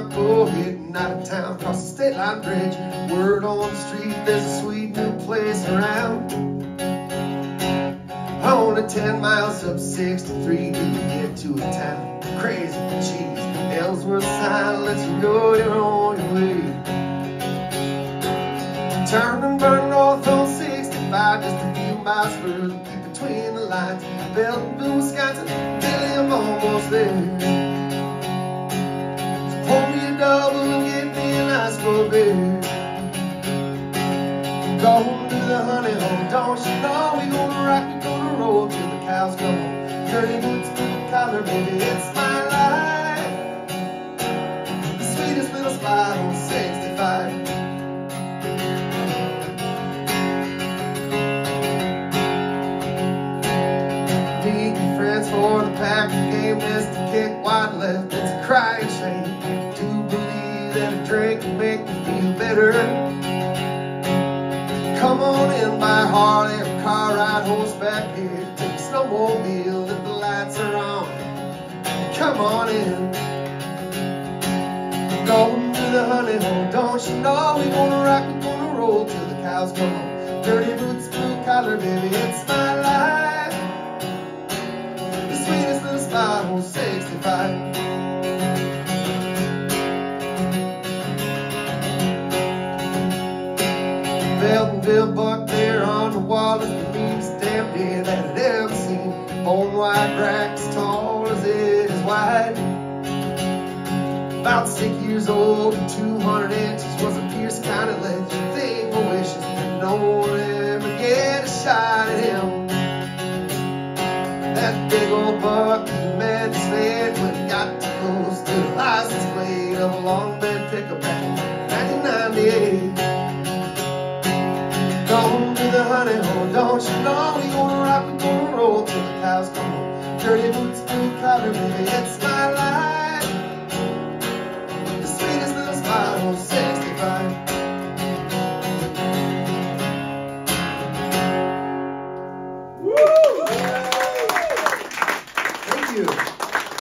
waiting out of town, across the state line bridge. Word on the street, there's a sweet new place around. Only 10 miles up 63 to get to a town. Crazy cheese, Ellsworth sign lets you go your own way. Turn and burn north on 65, just a few miles further between the lines. Belton, Wisconsin, Billy, I'm almost there. Nice beer. Go to the honey hole, don't you know we gonna rock, we gonna roll till the cows come home. Dirty boots, blue collar, baby, it's my life. The sweetest little spot on 65. Meet your friends for the pack game, is to kick wide left, it's a crying shame that a drink can make feel better. Come on in my Harley or car ride horseback here. Take a snowmobile if the lights are on. Come on in. Going to the honey hole, don't you know we gonna rock, we gonna roll till the cows come home. Dirty boots, blue collar, baby, it's my life. The sweetest little spot on 65. Beldenville buck there on the wall is the meanest damn deer that I'd ever seen. Bone white rack as tall as it is wide. About six years old and 200 inches was a fierce kind of legend. Think wishes that no one ever get a shot at him. That big old buck he mad sled when he got too close to the license plate of a long bed pickup come home. Dirty boots, blue collar, baby, it's.